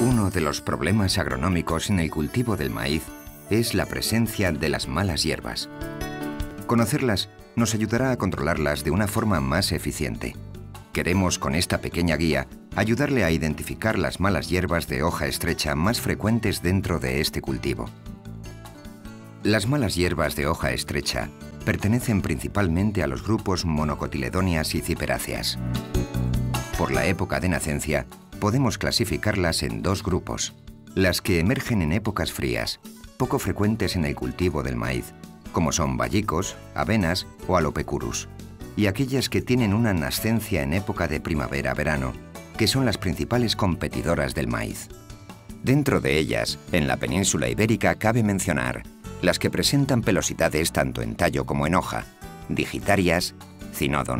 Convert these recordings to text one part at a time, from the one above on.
Uno de los problemas agronómicos en el cultivo del maíz es la presencia de las malas hierbas. Conocerlas nos ayudará a controlarlas de una forma más eficiente. Queremos con esta pequeña guía ayudarle a identificar las malas hierbas de hoja estrecha más frecuentes dentro de este cultivo. Las malas hierbas de hoja estrecha pertenecen principalmente a los grupos monocotiledóneas y ciperáceas. Por la época de nacencia, podemos clasificarlas en dos grupos. Las que emergen en épocas frías, poco frecuentes en el cultivo del maíz, como son vallicos, avenas o alopecurus, y aquellas que tienen una nascencia en época de primavera-verano, que son las principales competidoras del maíz. Dentro de ellas, en la península ibérica cabe mencionar las que presentan pelosidades tanto en tallo como en hoja, digitarias, cinodon.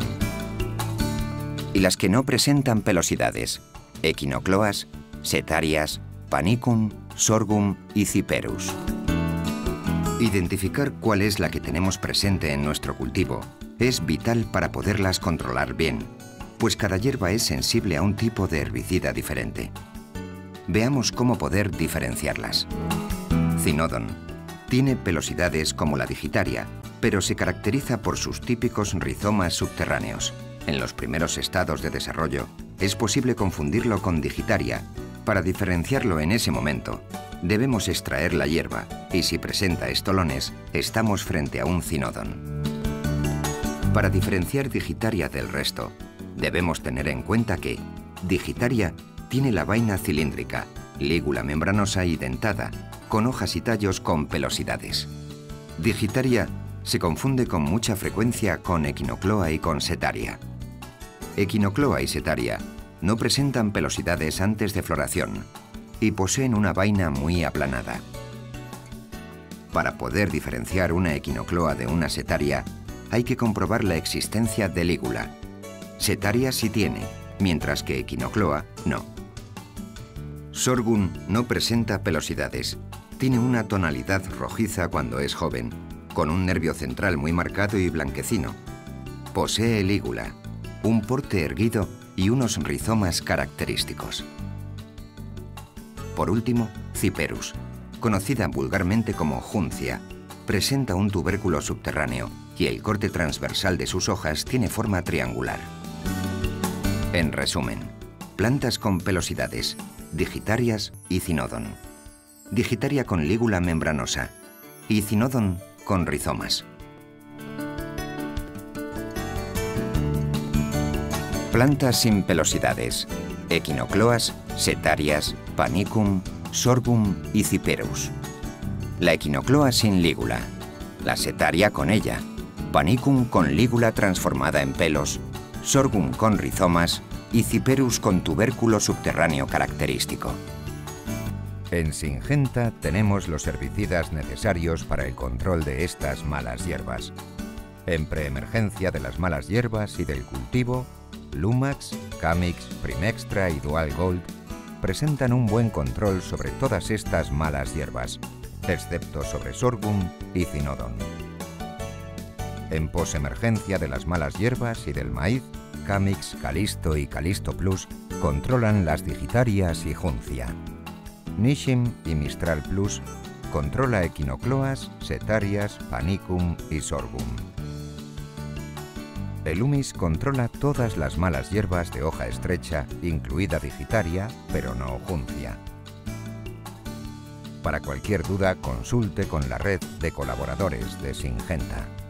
Y las que no presentan pelosidades, equinocloas, setarias, panicum, sorghum y ciperus. Identificar cuál es la que tenemos presente en nuestro cultivo es vital para poderlas controlar bien, pues cada hierba es sensible a un tipo de herbicida diferente. Veamos cómo poder diferenciarlas. Cinodon. Tiene pelosidades como la digitaria, pero se caracteriza por sus típicos rizomas subterráneos. En los primeros estados de desarrollo, es posible confundirlo con digitaria. Para diferenciarlo en ese momento, debemos extraer la hierba y si presenta estolones, estamos frente a un cinodon. Para diferenciar digitaria del resto, debemos tener en cuenta que digitaria tiene la vaina cilíndrica, lígula membranosa y dentada, con hojas y tallos con pelosidades. Digitaria se confunde con mucha frecuencia con equinocloa y con setaria. Equinocloa y setaria no presentan pelosidades antes de floración y poseen una vaina muy aplanada. Para poder diferenciar una equinocloa de una setaria, hay que comprobar la existencia de lígula. Setaria sí tiene, mientras que equinocloa no. Sorghum no presenta pelosidades. Tiene una tonalidad rojiza cuando es joven, con un nervio central muy marcado y blanquecino. Posee lígula un porte erguido y unos rizomas característicos. Por último, Ciperus, conocida vulgarmente como juncia, presenta un tubérculo subterráneo y el corte transversal de sus hojas tiene forma triangular. En resumen, plantas con pelosidades, digitarias y cinodon. Digitaria con lígula membranosa y cinodon con rizomas. Plantas sin pelosidades. Equinocloas, setarias, panicum, sorghum y ciperus. La equinocloa sin lígula. La setaria con ella. Panicum con lígula transformada en pelos. Sorghum con rizomas y ciperus con tubérculo subterráneo característico. En Singenta tenemos los herbicidas necesarios para el control de estas malas hierbas. En preemergencia de las malas hierbas y del cultivo, Lumax, Camix, Primextra y Dual Gold presentan un buen control sobre todas estas malas hierbas, excepto sobre sorghum y cinodon. En posemergencia de las malas hierbas y del maíz, Camix, Calisto y Calisto Plus controlan las digitarias y juncia. Nishim y Mistral Plus controla equinocloas, setarias, panicum y sorghum. El humis controla todas las malas hierbas de hoja estrecha, incluida digitaria, pero no juncia. Para cualquier duda, consulte con la red de colaboradores de Singenta.